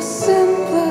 simple.